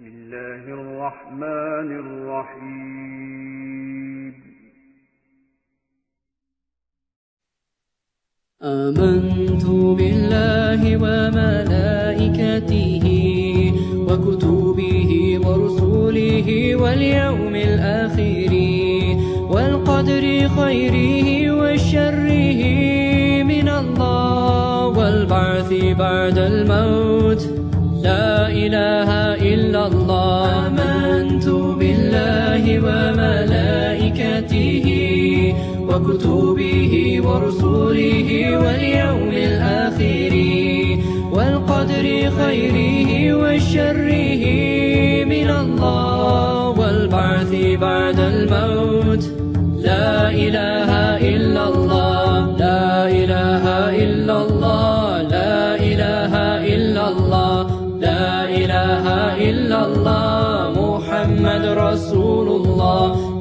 بسم الله الرحمن الرحيم. آمنت بالله وملائكته وكتبه ورسله واليوم الآخر والقدر خيره وشره من الله والبعث بعد الموت الله. آمنت بالله وملائكته وكتبه ورسله واليوم الآخر والقدر خيره وشره من الله والبعث بعد الموت. لا إله إله إلا الله محمد رسول الله.